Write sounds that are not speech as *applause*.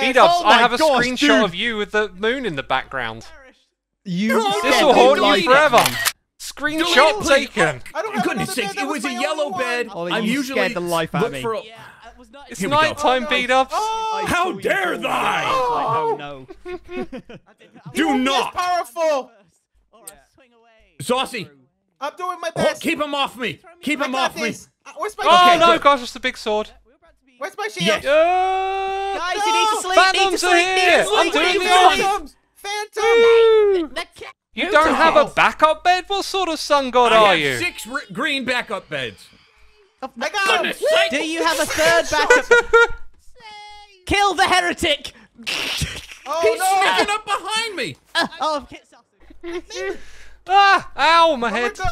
best. B-dubs, Oh I have a gosh, screenshot dude. of you with the moon in the background. You Oh, This will the haunt you forever. out. Screenshot please. taken. I don't goodness another sakes, it was my a yellow only bed. one. Ollie, I'm you usually scared the life out of me. a- Yeah, it was nice. It's Here we go. nighttime, Oh, no. B-dubs. Oh, How told you dare before. thy! Like, oh no. *laughs* *laughs* Do not. powerful. Alright. Saucy, I'm doing my oh, best. keep him off me. Keep him off me. Where's my Oh no, gosh, it's the big sword. We're about to be. Where's my shield? Yes. Uh, Guys, no, you need to sleep, need to Phantoms are here. sleep, I'm doing the sleep. honors. Phantoms! Phantom! Woo! The cat. You don't have a backup bed? What sort of sun god I are have you? six r- green backup beds. I got Goodness! Do you have a third backup? *laughs* Kill the heretic! Oh He's no! sneaking up behind me. oh, get Saucy. ah, ow, my Oh my head. God.